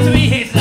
to be his.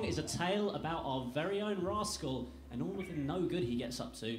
song is a tale about our very own rascal and all of the no good he gets up to.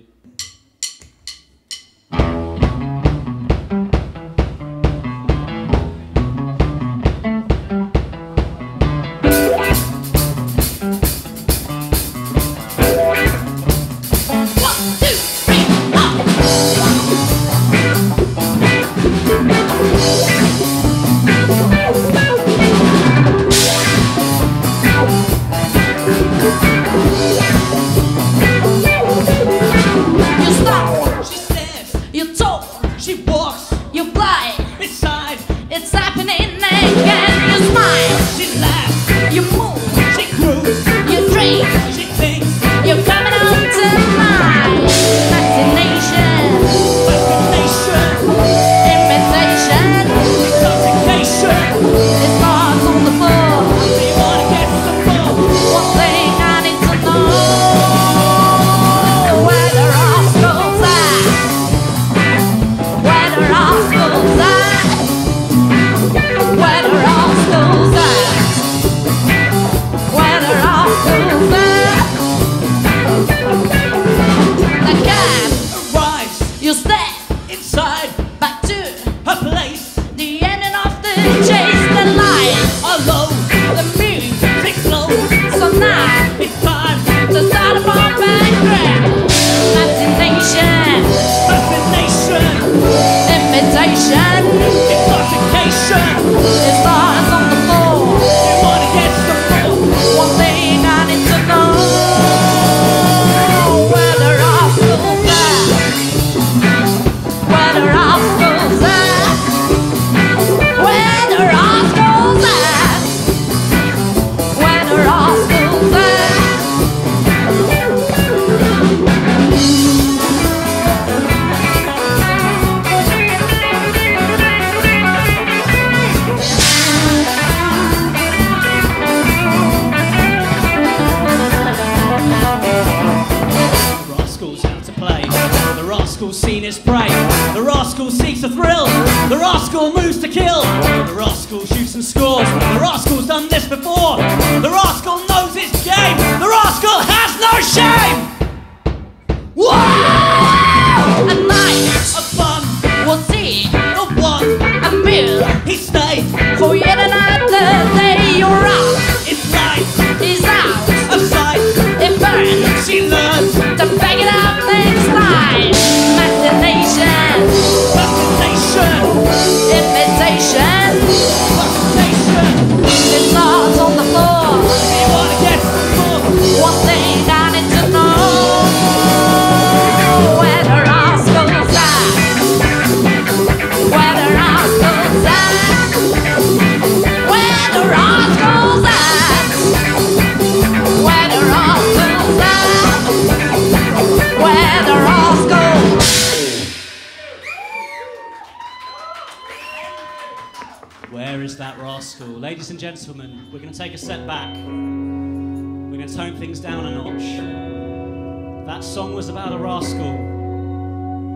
Set back. We're going to tone things down a notch. That song was about a rascal,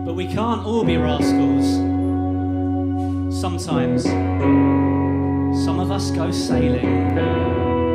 but we can't all be rascals. Sometimes, some of us go sailing.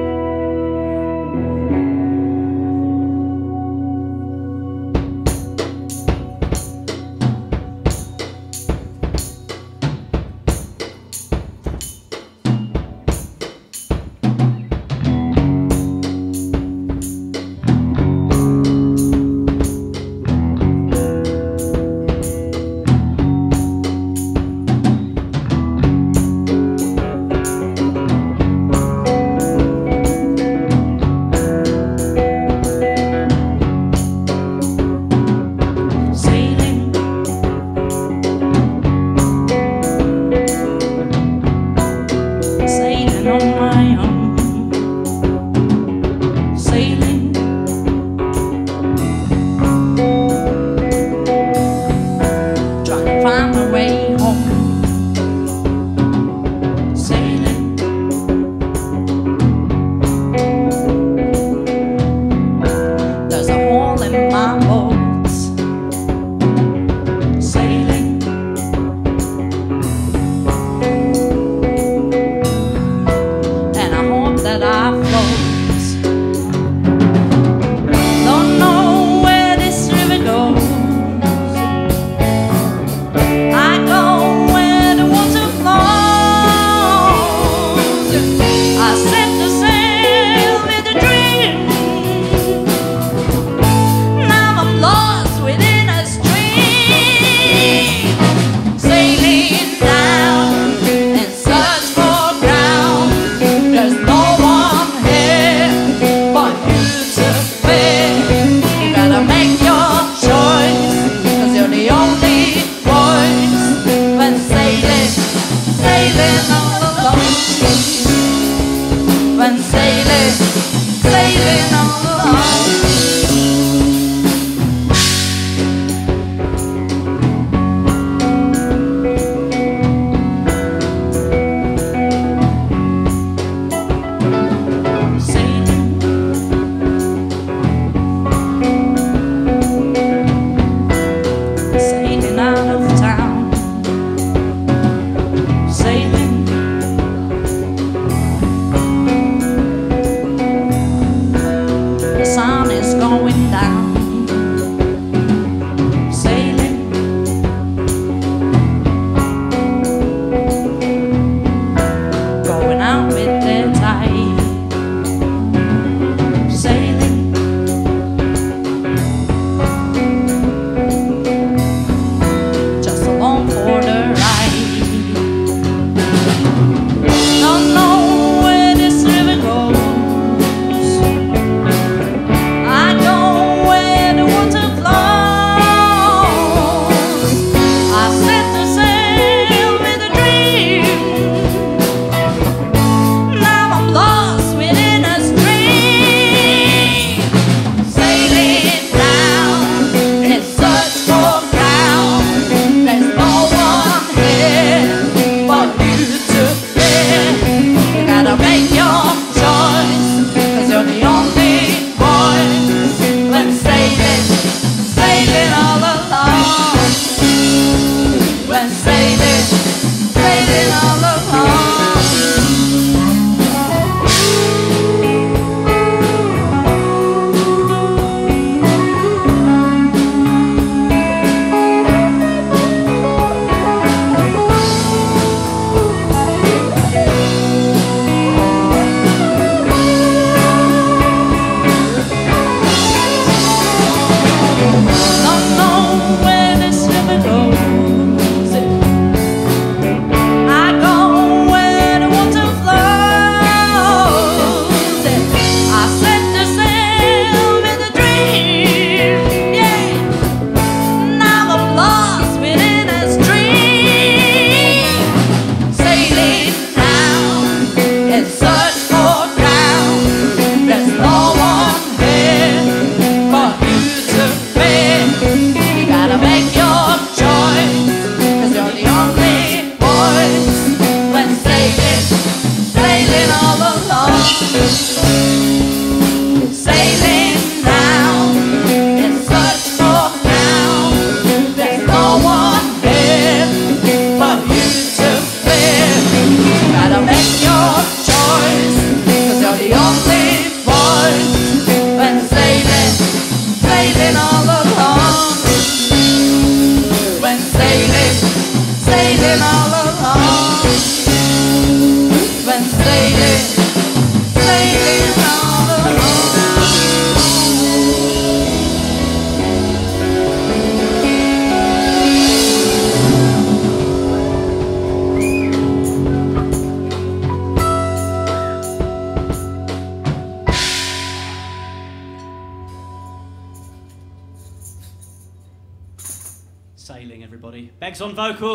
On vocals.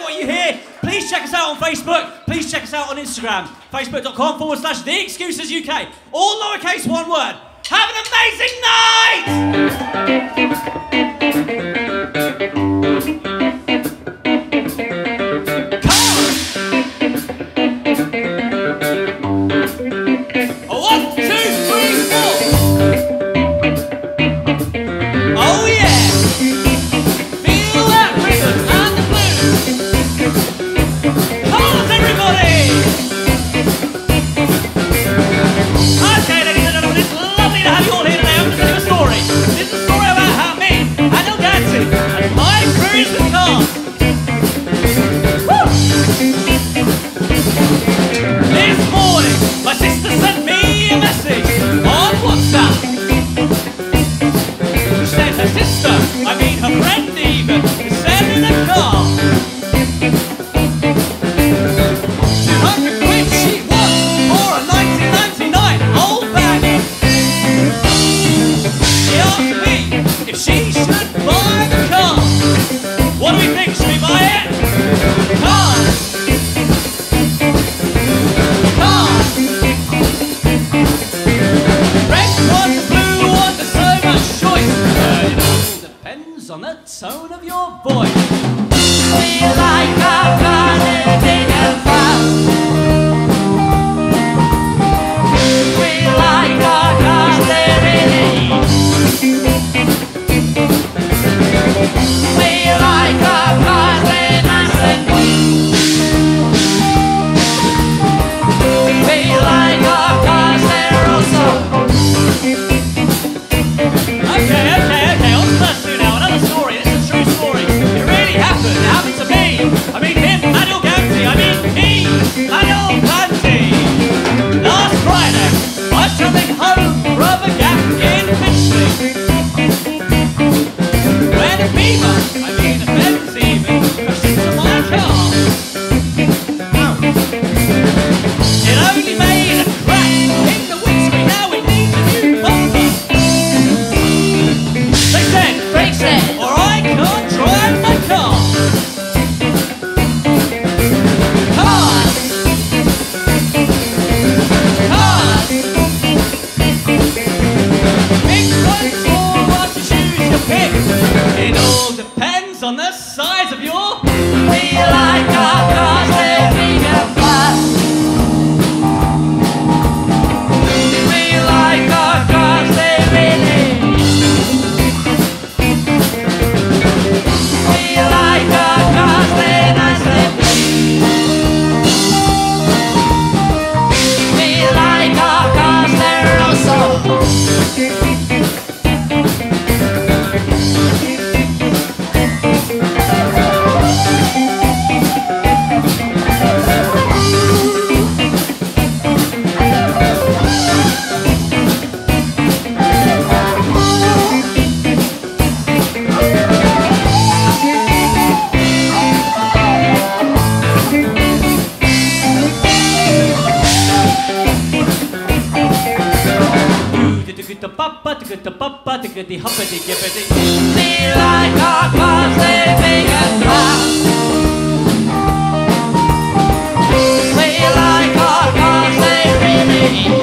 like what you hear, please check us out on Facebook. Please check us out on Instagram. Facebook.com forward slash The Excuses UK. All lowercase, one word. Have an amazing night! ticka papa ticka the papa ticka the hoppity gippity. See like our cars leaving and We like our cars leaving.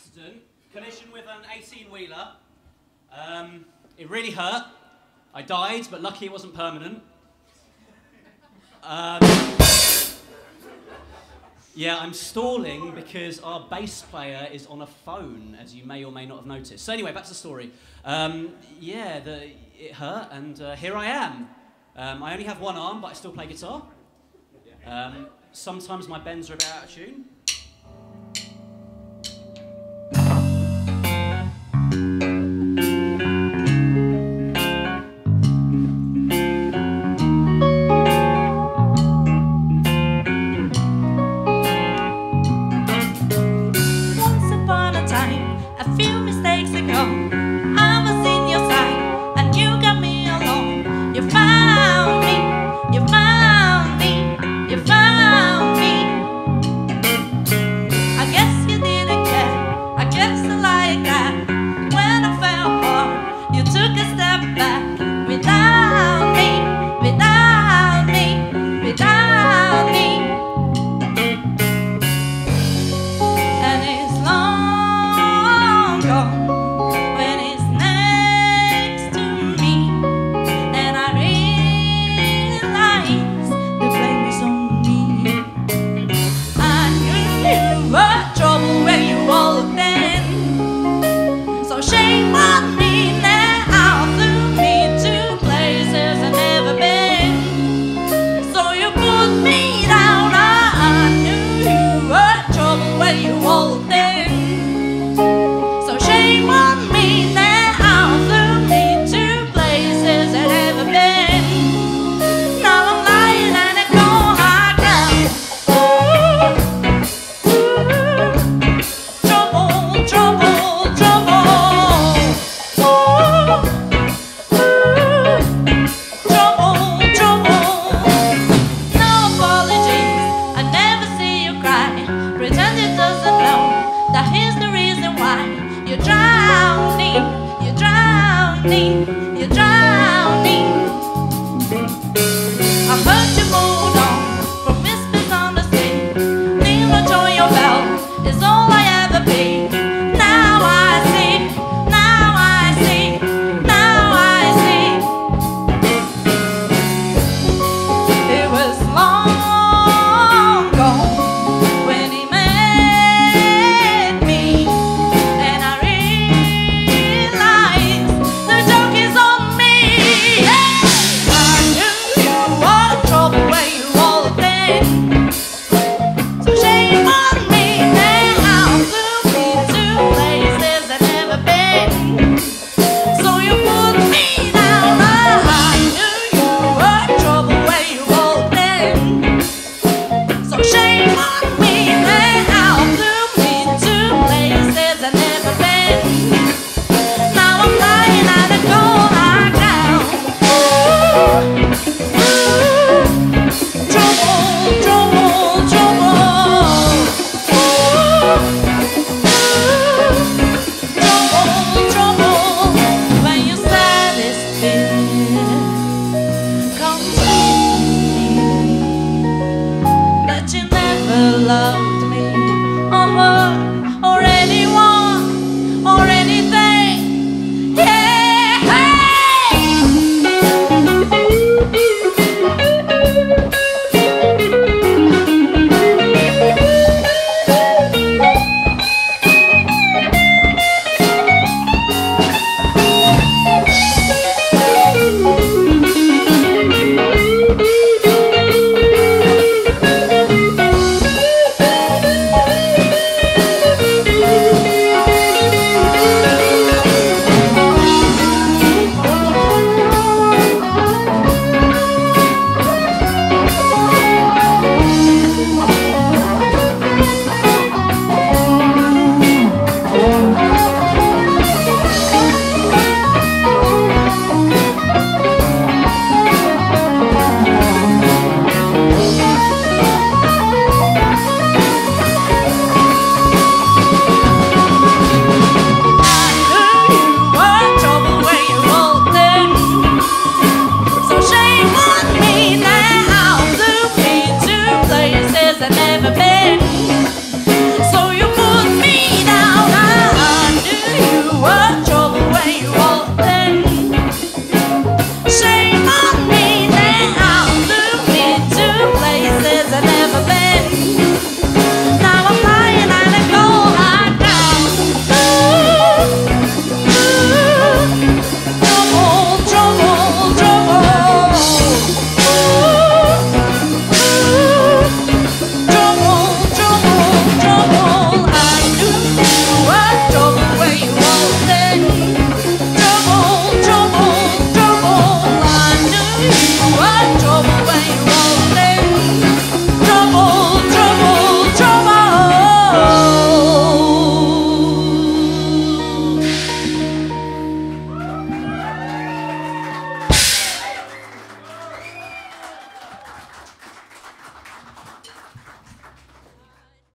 accident, collision with an 18-wheeler. Um, it really hurt. I died, but lucky it wasn't permanent. Um, yeah, I'm stalling because our bass player is on a phone, as you may or may not have noticed. So anyway, back to the story. Um, yeah, the, it hurt, and uh, here I am. Um, I only have one arm, but I still play guitar. Um, sometimes my bends are a bit out of tune. You.